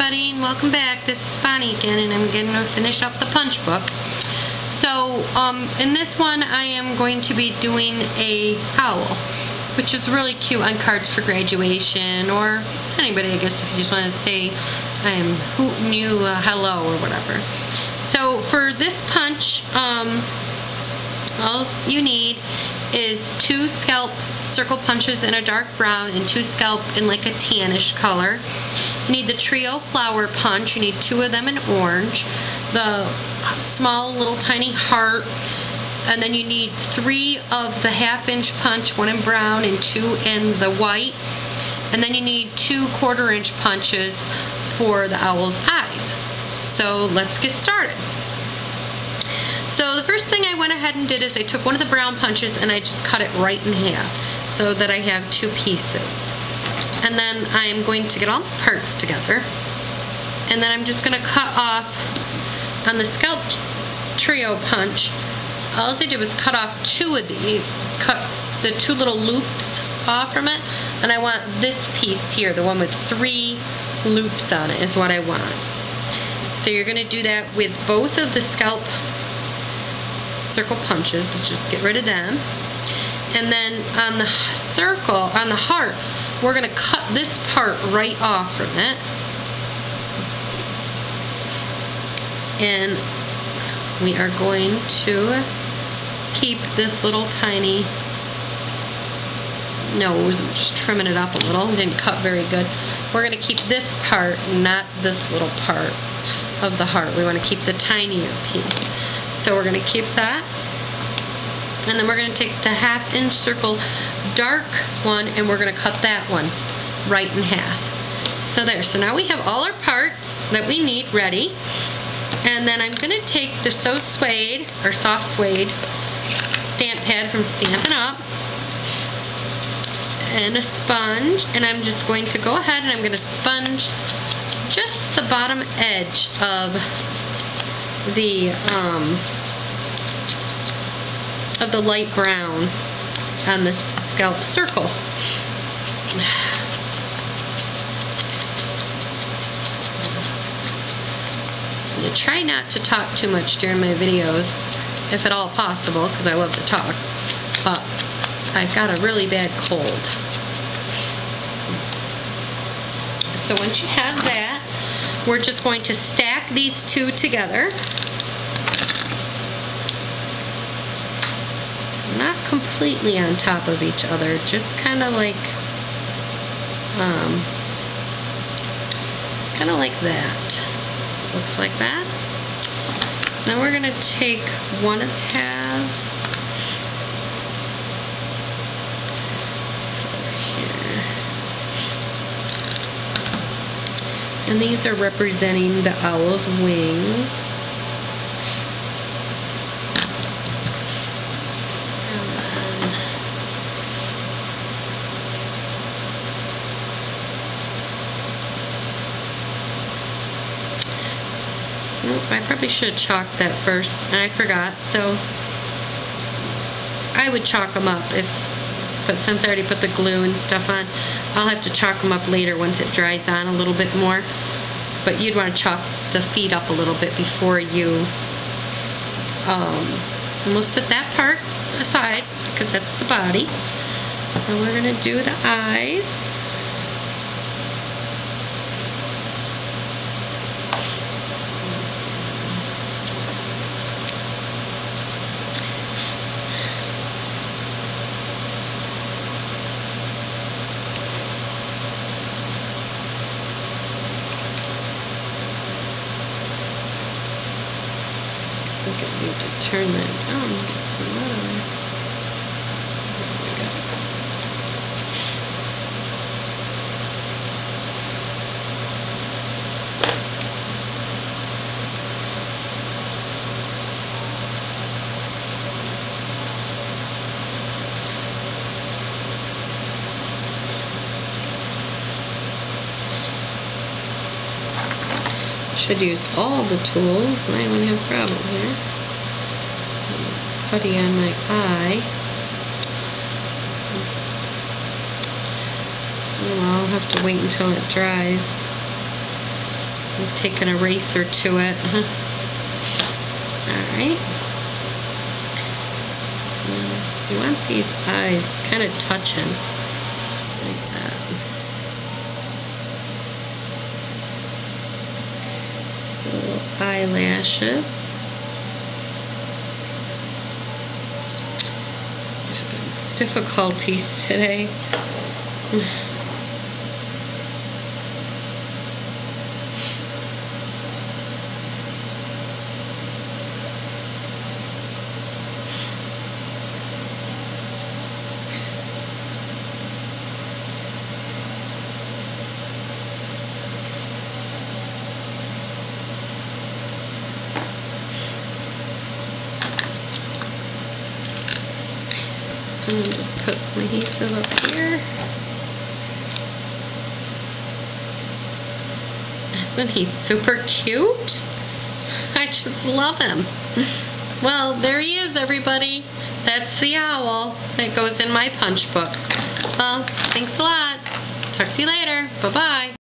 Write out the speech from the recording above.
everybody, and welcome back. This is Bonnie again, and I'm going to finish up the punch book. So, um, in this one, I am going to be doing a owl, which is really cute on cards for graduation, or anybody, I guess, if you just want to say I am hooting you uh, hello or whatever. So, for this punch, um, all you need is two scallop circle punches in a dark brown and two scallop in like a tannish color. You need the trio flower punch. You need two of them in orange. The small little tiny heart. And then you need three of the half inch punch, one in brown and two in the white. And then you need two quarter inch punches for the owl's eyes. So let's get started. So the first thing I went ahead and did is I took one of the brown punches and I just cut it right in half so that I have two pieces. And then I'm going to get all the parts together. And then I'm just going to cut off on the scalp trio punch. All I did was cut off two of these, cut the two little loops off from it. And I want this piece here, the one with three loops on it is what I want. So you're going to do that with both of the scallop circle punches. Just get rid of them. And then on the circle, on the heart, we're going to cut this part right off from it. And we are going to keep this little tiny nose. I'm just trimming it up a little. Didn't cut very good. We're going to keep this part, not this little part of the heart. We want to keep the tinier piece. So we're going to keep that. And then we're going to take the half inch circle dark one and we're going to cut that one right in half. So there. So now we have all our parts that we need ready. And then I'm going to take the So Suede or Soft Suede stamp pad from Stampin' Up! and a sponge and I'm just going to go ahead and I'm going to sponge just the bottom edge of the um, of the light brown on the scallop circle. I'm going to try not to talk too much during my videos, if at all possible, because I love to talk, but I've got a really bad cold. So once you have that, we're just going to stack these two together. Not completely on top of each other, just kind of like, um, kind of like that. So looks like that. Now we're going to take one of the halves And these are representing the owl's wings. I probably should have chalked that first, and I forgot, so I would chalk them up if, but since I already put the glue and stuff on, I'll have to chalk them up later once it dries on a little bit more. But you'd want to chalk the feet up a little bit before you, um, and we'll set that part aside because that's the body. And we're going to do the eyes. Think I need to turn that down. Get some light There Should use all the tools, I don't have a problem here. Putty on my eye. Oh, I'll have to wait until it dries. and take an eraser to it. All right. Mm, you want these eyes kind of touching like that. So little eyelashes. Difficulties today. And then just put some adhesive up here. Isn't he super cute? I just love him. Well, there he is, everybody. That's the owl that goes in my punch book. Well, thanks a lot. Talk to you later. Bye-bye.